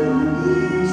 Amen.